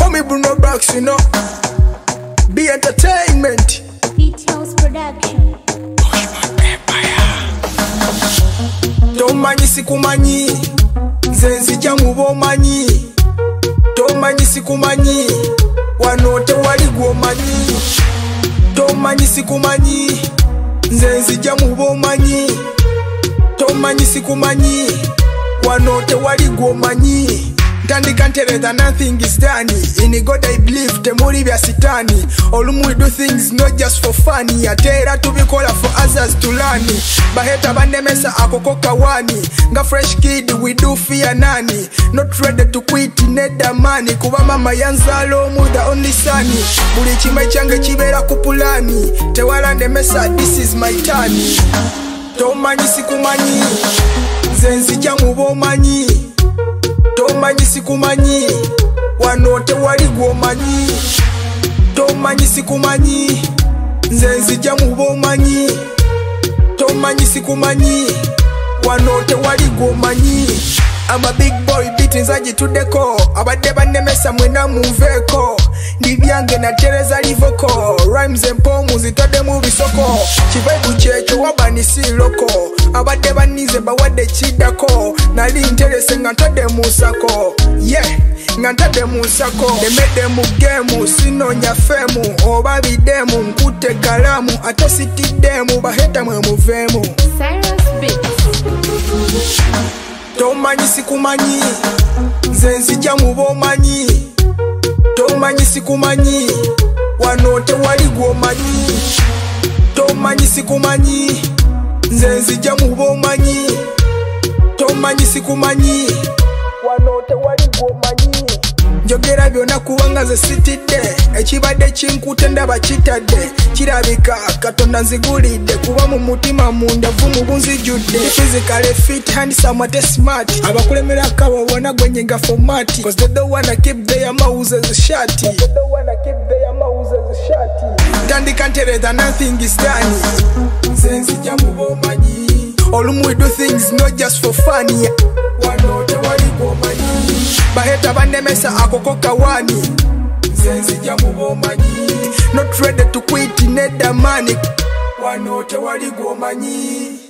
Homie Bruno Brax, you know. Be entertainment. Details production. Tomanyi sikumanyi Zenzi jamu womanyi Tomanyi sikumanyi Wanote wali guomanyi Tomanyi sikumanyi Zenzi jamu womanyi Tomanyi sikumanyi Wanote wali guomanyi Tomanyi sikumanyi tandika ntereza nothing is done in god i believe temuli bya sitani olumu we do things not just for funi ate era tubikola for others to learn baheta banemesa akokoka wani nga fresh kid we do fear nani not ready to quit neda mani kuba mama yanzala omu the only sani buli kimai kyange kibeera ku pulani tewala ndemesa this is my tani tomanyi sikumanyi nze nzijya mu bomanyi tomanyi sikumanyi wano tewali gwomanyi tomanyi sikumanyi nze nzija mubaomanyi tomanyi sikumanyi wano tewali gwomanyi amabig boy bitinzagituddeko abadde bannemesa mwena munveeko ndi byange nachereza livoko rimes empomu zitwade mu bisoko kibegu kyekyo wabani si loko abadde banize bawadde kiddako nali nterese nga ntadde mu nsako ye nga ntadde mu nsako nemedde mu gemu sinonya femu oba bidemu nkutte galamu ate sitiddemu baheta mwe muveemu tomanyi sikumanyi nze nzija mu bomanyi tomanyi sikumanyi wano tewali gwomanyi tomanyi sikumanyi nze nzija mu boomanyi tomanyi sikumanyi wano tewali gwomanyi njogera byonna kubanga ze sitidde ekibadde kinkute ndaba kitadde kirabika katonda nzigulidde kuba mu mutima mundavu mu bunzijudde physikale fit handisamu ate smart abakulemera kawa bona gwenyinga format tandika ntereza nothing is done nzenzija mu bomanyi olumu we do things not just for fun wano tewaliko omanyi baheta banemesa akokokawani nzenzija mubomanyi notrede tukwitine damani wano tewaligwomanyi